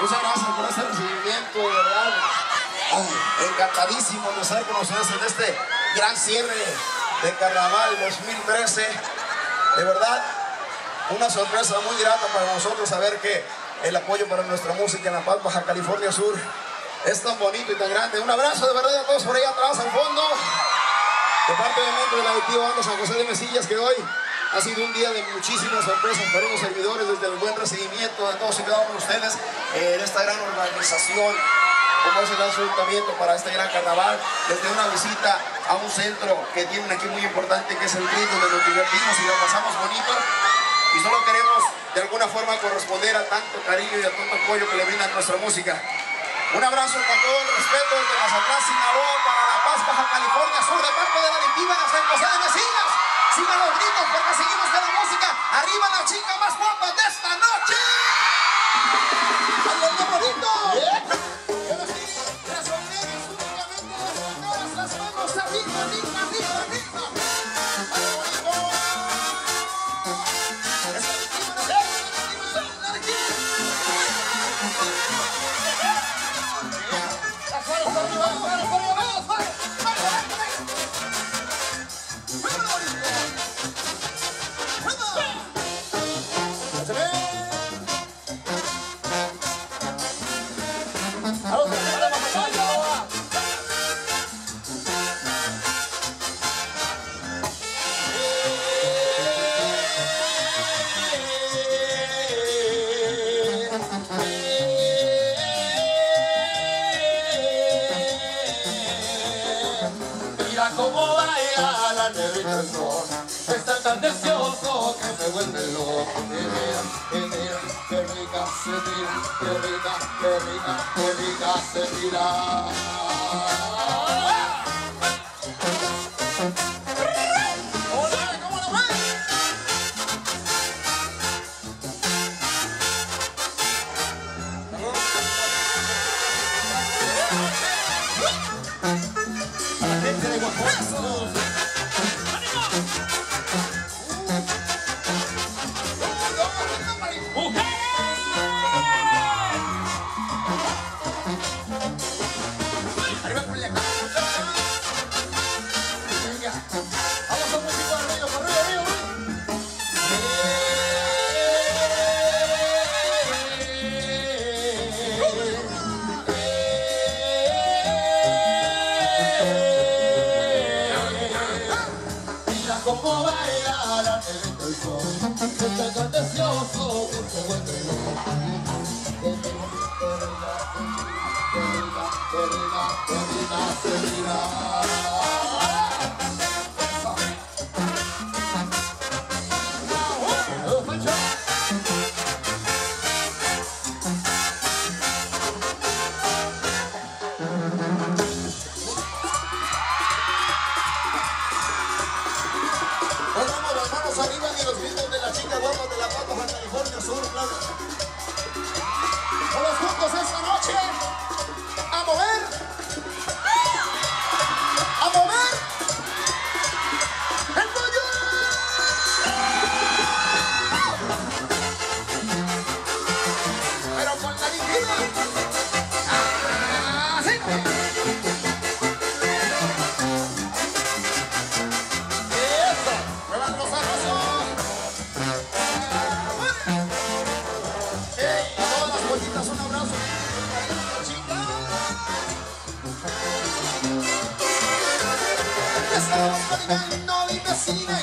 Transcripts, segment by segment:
Muchas gracias por este recibimiento, de verdad. Encantadísimo de estar con ustedes en este gran cierre del Carnaval 2013. De verdad, una sorpresa muy grata para nosotros saber que el apoyo para nuestra música en La Paz, Baja California Sur, es tan bonito y tan grande. Un abrazo de verdad a todos por ahí atrás, al fondo. De parte obviamente de la adictiva banda San José de Mesillas, que hoy ha sido un día de muchísimas sorpresas para los servidores, desde el buen recibimiento de todos y cada uno de ustedes en esta gran organización como es el ayuntamiento para este gran carnaval, desde una visita a un centro que tienen aquí muy importante, que es el RIT, donde nos divertimos y lo pasamos bonito, y solo queremos de alguna forma corresponder a tanto cariño y a tanto apoyo que le brinda nuestra música. Un abrazo con todo el respeto desde Mazatlán, Sinaloa, para La Paz, Baja California Sur, de parte de la adictiva de San José de Mesillas. Sigan los gritos porque Arriba la chica más guapa de esta noche. ¡Ay, qué bonito! Y ahora sí, las mujeres únicamente las manos arriba. Mira cómo baila la negrita el sol Está tan deseoso que me vuelve loco. Y mira, y mira, qué rica se mira Qué rica, qué rica, qué rica se mira Mira cómo baila la negrita el sol se vuelve loco Qué rica, los de la chica guapa de la Baja California Sur, claro. Caminando mi vecina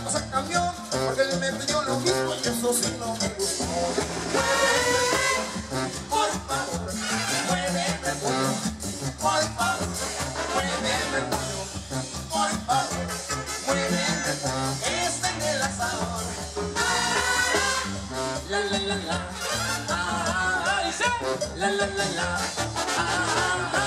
la camión, porque él me pidió lo mismo y eso sí no me gustó. Muéveme, por favor, muéveme, por favor, muéveme, muéveme, este en el asador. La la la la. Ah, ah, ah, dice. La la la la. Ah, ah, ah.